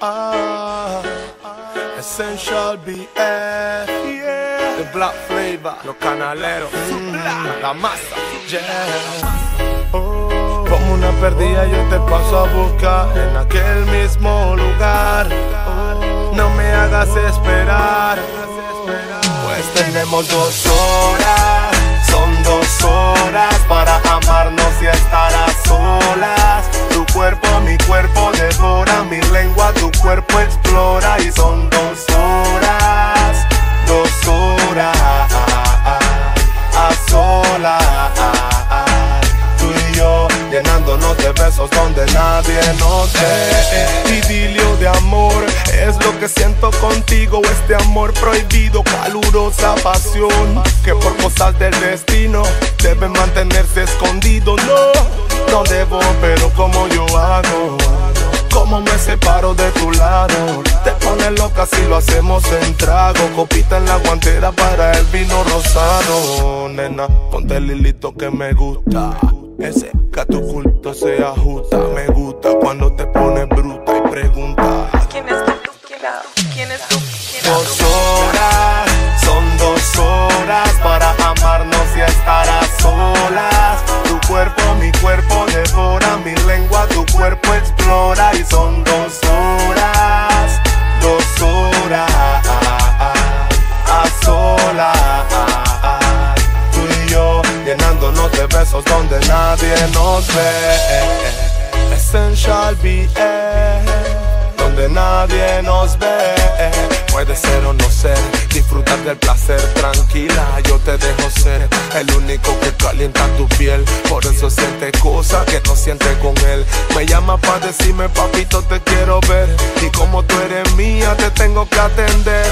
Ah, Essential BF, yeah. The Black Flavor, los canaleros, mm, la masa, yeah. Oh, como una perdida yo te paso a buscar en aquel mismo lugar. Oh, no me hagas esperar, pues tenemos dos horas, son dos horas para amarnos y estar a solas. Tu cuerpo, mi cuerpo mi lengua, tu cuerpo explora y son dos horas, dos horas a solas. Tú y yo llenándonos de besos donde nadie nos ve. Idilio de amor es lo que siento contigo, este amor prohibido, calurosa pasión que por cosas del destino debe mantenerse escondido. No, no debo, pero como yo hago. Como me separo de tu lado. Te pones loca si lo hacemos en trago. Copita en la guantera para el vino rosado. Nena, ponte el hilito que me gusta. Ese que a tu culto se ajusta. Me gusta cuando te pones bruta y pregunta. ¿Quién es tú? ¿Quién es tú? ¿Quién es Dos horas, son dos horas para amarnos y estar a solas. Tu cuerpo, mi cuerpo donde nadie nos ve. Essential BF donde nadie nos ve. Puede ser o no ser, disfrutar del placer tranquila. Yo te dejo ser el único que calienta tu piel. Por eso siente cosas que no siente con él. Me llama para decirme, papito, te quiero ver. Y como tú eres mía, te tengo que atender.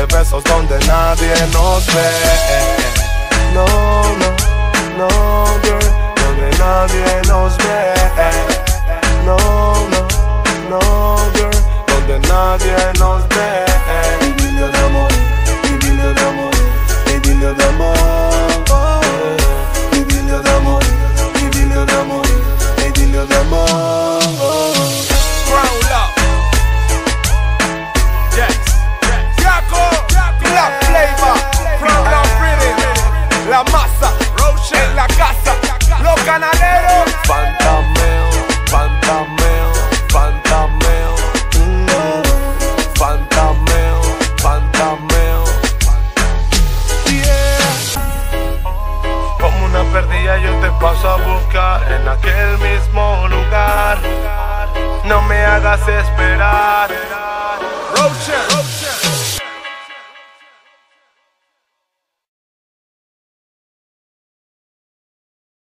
De besos donde nadie nos ve. No, no, no, girl, donde nadie nos ve. En aquel mismo lugar. No me hagas esperar. Roche.